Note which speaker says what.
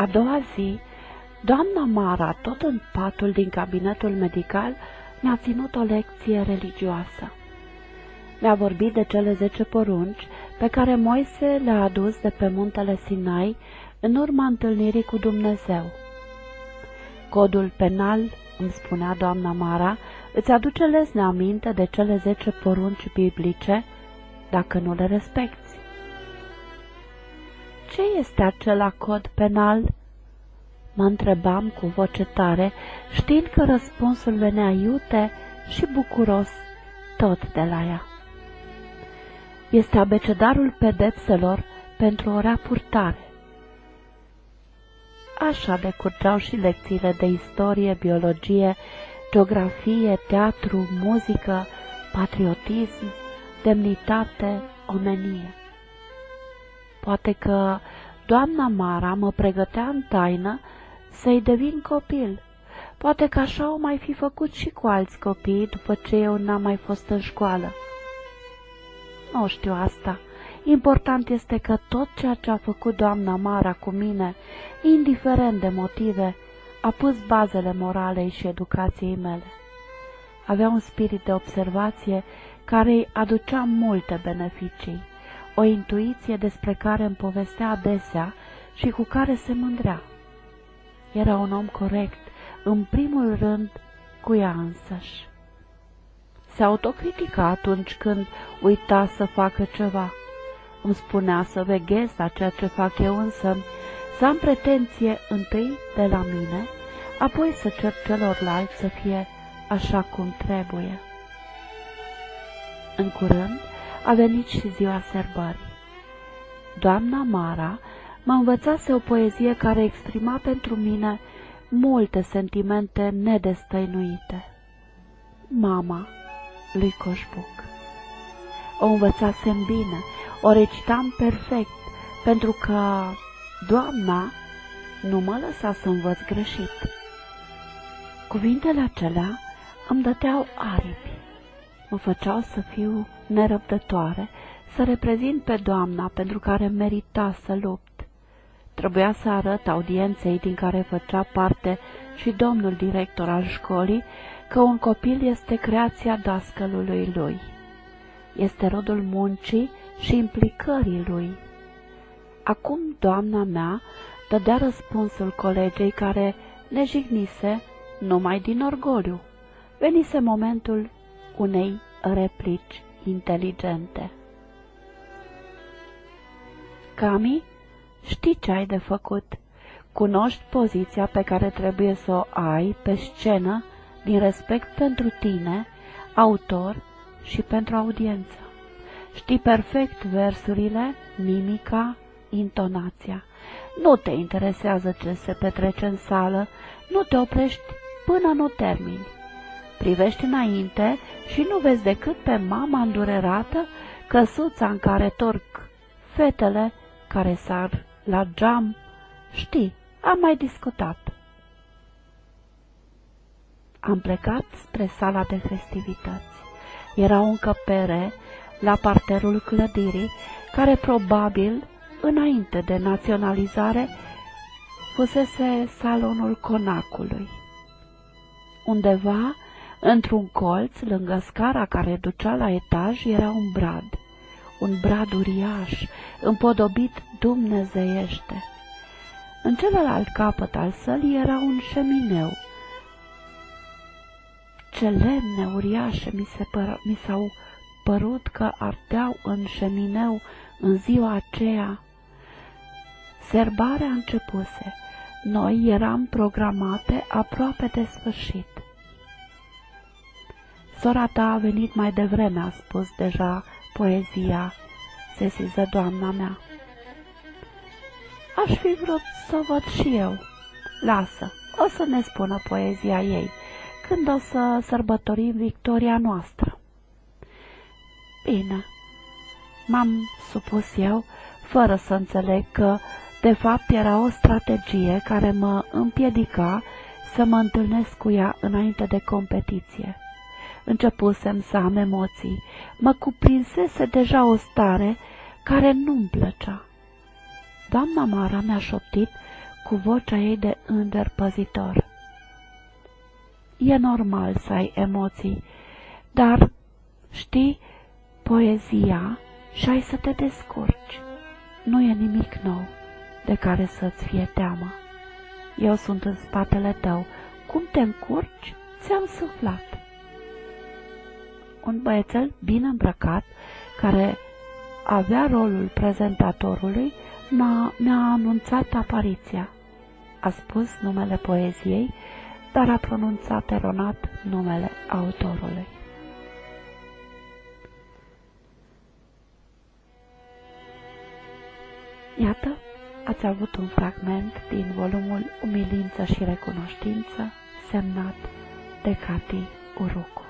Speaker 1: A doua zi, doamna Mara, tot în patul din cabinetul medical, mi-a ținut o lecție religioasă. Mi-a vorbit de cele zece porunci pe care Moise le-a adus de pe muntele Sinai în urma întâlnirii cu Dumnezeu. Codul penal, îmi spunea doamna Mara, îți aduce lesne aminte de cele zece porunci biblice, dacă nu le respecti. Ce este acela cod penal? Mă întrebam cu voce tare, știind că răspunsul venea iute și bucuros tot de la ea. Este abecedarul pedepselor pentru o rea purtare. Așa decurgeau și lecțiile de istorie, biologie, geografie, teatru, muzică, patriotism, demnitate, omenie. Poate că doamna Mara mă pregătea în taină să-i devin copil. Poate că așa o mai fi făcut și cu alți copii după ce eu n-am mai fost în școală. Nu știu asta. Important este că tot ceea ce a făcut doamna Mara cu mine, indiferent de motive, a pus bazele moralei și educației mele. Avea un spirit de observație care îi aducea multe beneficii, o intuiție despre care îmi povestea adesea și cu care se mândrea. Era un om corect, în primul rând cu ea însăși. Se autocritica atunci când uita să facă ceva. Îmi spunea să veghez la ceea ce fac eu însă, să am pretenție întâi de la mine, apoi să cer celorlalți să fie așa cum trebuie. În curând a venit și ziua sărbării. Doamna Mara m-a învățase o poezie care exprima pentru mine multe sentimente nedestăinuite. Mama lui Coșbuc. O învățasem bine, o recitam perfect, pentru că doamna nu mă lăsa să învăț greșit. Cuvintele acelea îmi dăteau aripi, mă făceau să fiu nerăbdătoare, să reprezint pe doamna pentru care merita să lupt. Trebuia să arăt audienței din care făcea parte și domnul director al școlii că un copil este creația dascălului lui. Este rodul muncii și implicării lui. Acum doamna mea dădea răspunsul colegei care ne jignise numai din orgoliu. Venise momentul unei replici inteligente. Cami, știi ce ai de făcut. Cunoști poziția pe care trebuie să o ai pe scenă din respect pentru tine, autor și pentru audiență. Știi perfect versurile, mimica, intonația. Nu te interesează ce se petrece în sală, nu te oprești până nu termini. Privești înainte și nu vezi decât pe mama îndurerată, căsuța în care torc fetele care sar la geam. Știi, am mai discutat. Am plecat spre sala de festivități. Era o încăpere la parterul clădirii, care probabil, înainte de naționalizare, fusese salonul conacului. Undeva, într-un colț, lângă scara care ducea la etaj, era un brad, un brad uriaș, împodobit dumnezeiește. În celălalt capăt al sălii era un șemineu, ce lemne uriașe mi, se păr- mi s-au părut că ardeau în șemineu în ziua aceea. Serbarea începuse. Noi eram programate aproape de sfârșit. Sora ta a venit mai devreme, a spus deja poezia, sesiză doamna mea. Aș fi vrut să o văd și eu. Lasă, o să ne spună poezia ei când o să sărbătorim victoria noastră. Bine, m-am supus eu, fără să înțeleg că, de fapt, era o strategie care mă împiedica să mă întâlnesc cu ea înainte de competiție. Începusem să am emoții, mă cuprinsese deja o stare care nu-mi plăcea. Doamna Mara mi-a șoptit cu vocea ei de înger păzitor. E normal să ai emoții, dar, știi, poezia și ai să te descurci. Nu e nimic nou de care să-ți fie teamă. Eu sunt în spatele tău. Cum te încurci? Ți-am suflat. Un băiețel bine îmbrăcat, care avea rolul prezentatorului, mi-a anunțat apariția. A spus numele poeziei, dar a pronunțat eronat numele autorului. Iată, ați avut un fragment din volumul Umilință și recunoștință, semnat de Cati Urucu.